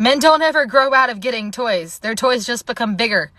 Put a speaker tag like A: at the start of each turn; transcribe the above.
A: Men don't ever grow out of getting toys. Their toys just become bigger.